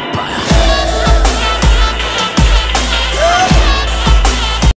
up.